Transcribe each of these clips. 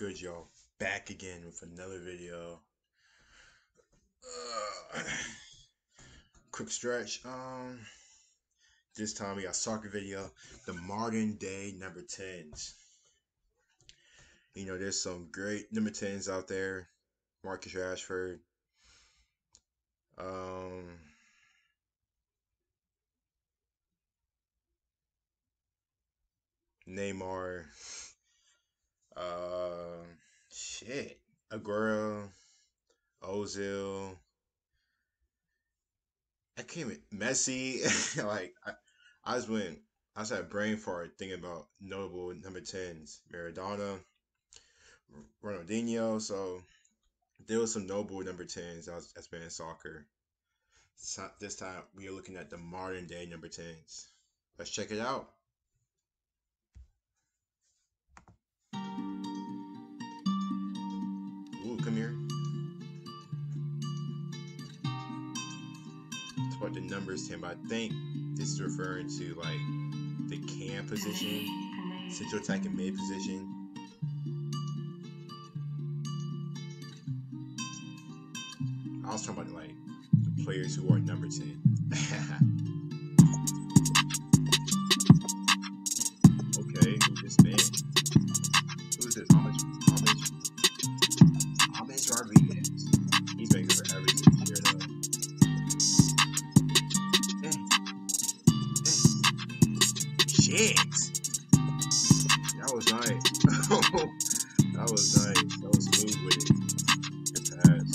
good, y'all? Back again with another video. Uh, quick stretch. Um, this time we got soccer video. The modern day number tens. You know, there's some great number tens out there. Marcus Rashford. Um. Neymar. Uh, shit. Aguero, Ozil. I can't Messi. like I, I was when I was at brain fart thinking about notable number tens. Maradona, Ronaldinho. So there was some noble number tens that's, that's been in soccer. So this time we are looking at the modern day number tens. Let's check it out. About the numbers 10, but I think this is referring to like the cam position, central attacking mid position. I was talking about like the players who are number 10. Shit. That was nice. that was nice. That was smooth with it. Good pass.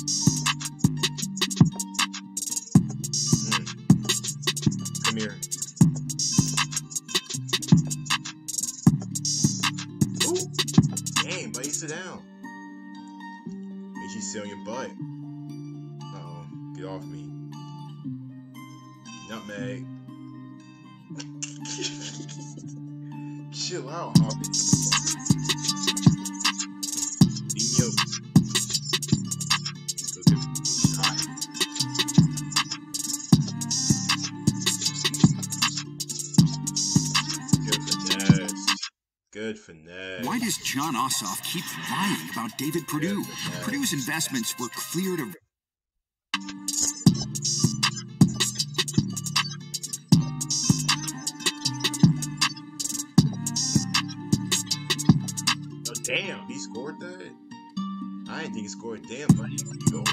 Mm. Come here. Ooh. Dang, buddy, sit down. Makes you sit on your butt. Oh. Get off me. Nutmeg. Chill out, Hobbit. Dino. Look at hot. Good finesse. Good. Why does John Ossoff keep lying about David Perdue? Yeah. Perdue's investments were cleared of damn, he scored that? I didn't think he scored. Damn, buddy. Keep going.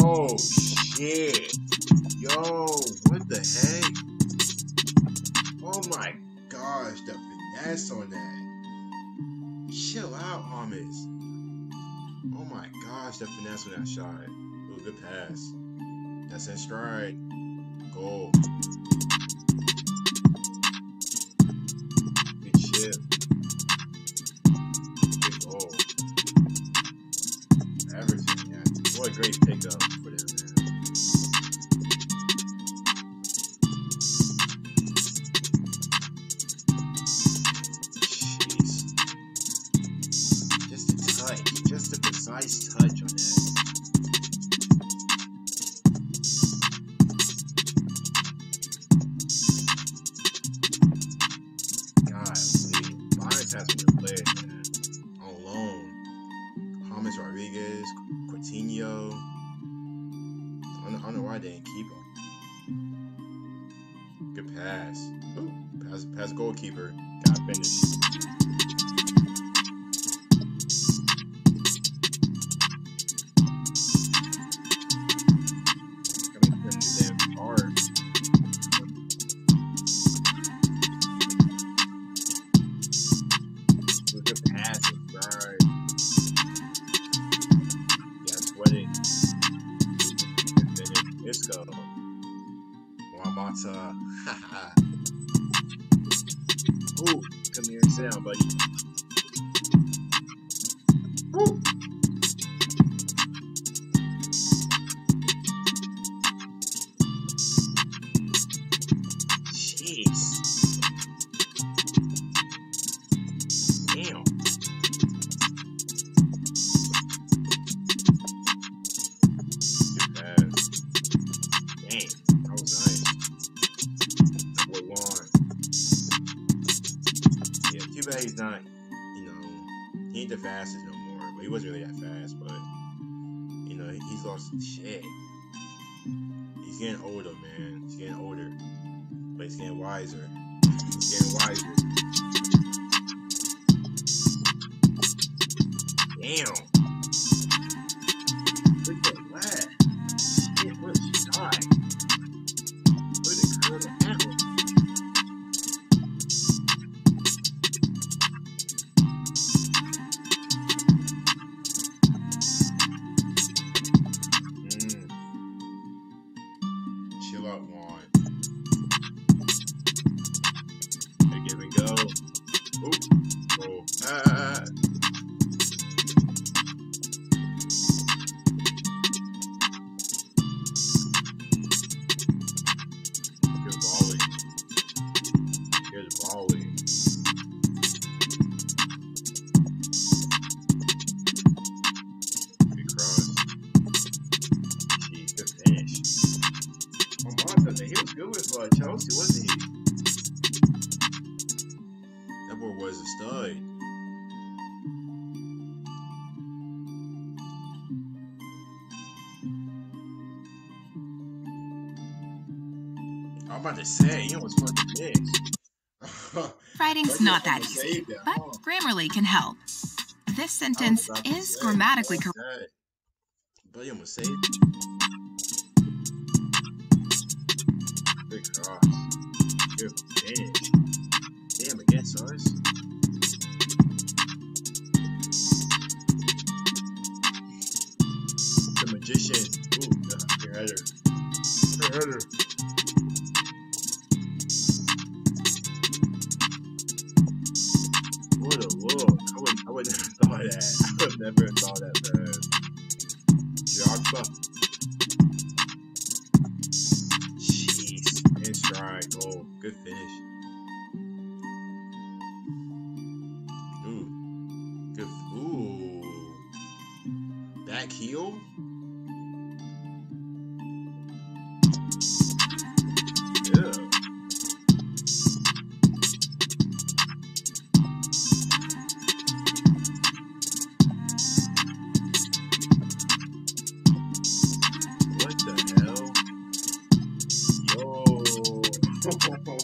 Oh shit. Yo, what the heck? Oh my gosh, the finesse on that. Chill out, Hamas. Oh my gosh, the finesse on that shot. Good pass. That's in stride. Goal. Ooh, come here and sit down, buddy. Ooh. Wasn't really that fast, but, you know, he's lost some shit. He's getting older, man. He's getting older. But he's getting wiser. He's getting wiser. Damn. Chill out. Okay, give and go. Oop. Oh. Ah, he was good with uh, Chelsea, wasn't he? That boy was a stud. I'm about to say, he almost fucking missed. Writing's not that easy, but Grammarly can help. This sentence is grammatically correct. But he almost saved. Damn, against us. The magician. Ooh, the header. The header. What a look. I would I would never thought that. I would never thought that, Back heel? What the hell? Yo.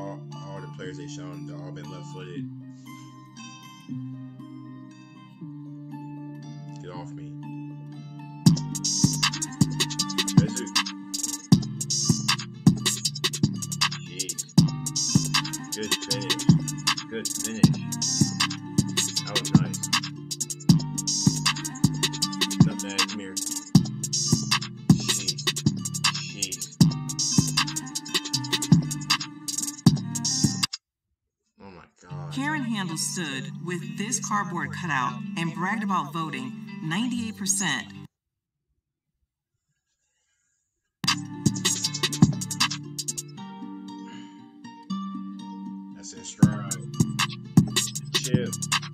all all the players they shown, they've all been left-footed. Get Stood with this cardboard cutout and bragged about voting 98%. That's.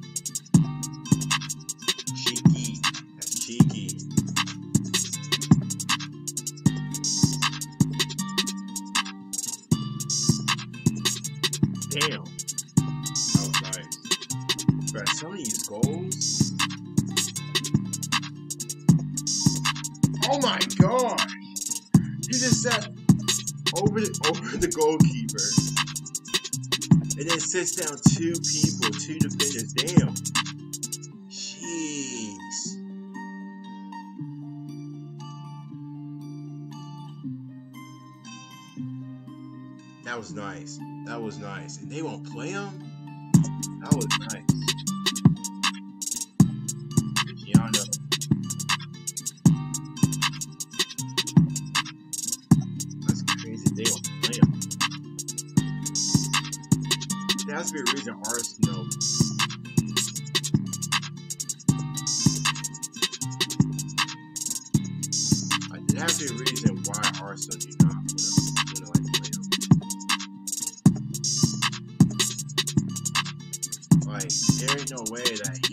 bar. He just sat over the, over the goalkeeper, and then sits down two people, two defenders. Damn. Jeez. That was nice. That was nice. And they won't play him? That was nice. A reason Arsenal. Like, there has to be a reason why Arsenal do not put him, you like play. Like, there ain't no way that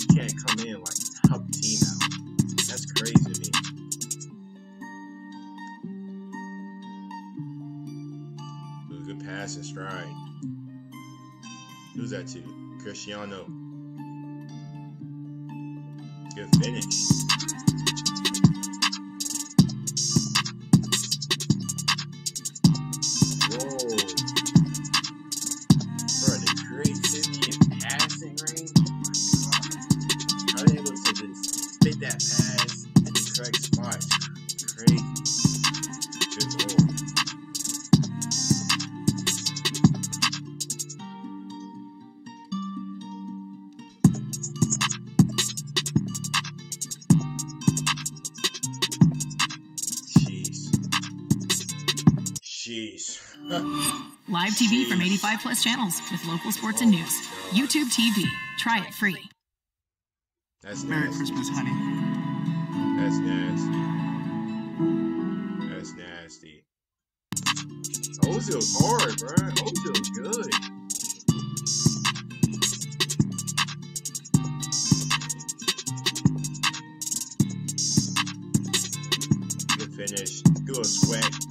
To? Cristiano. Good finish. Jeez. Live TV from 85 plus channels with local sports and news. YouTube TV. Try it free. That's Merry nasty. Christmas, honey. That's nasty. That's nasty. Ozil's hard, bro. Ozil's good. Good finish. Good sweat.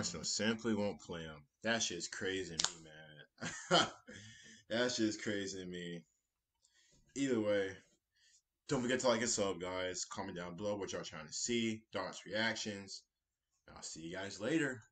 Arsenal simply won't play him. That shit's crazy to me, man. that shit's crazy to me. Either way, don't forget to like and sub, guys. Comment down below what y'all trying to see. Dart's reactions. I'll see you guys later.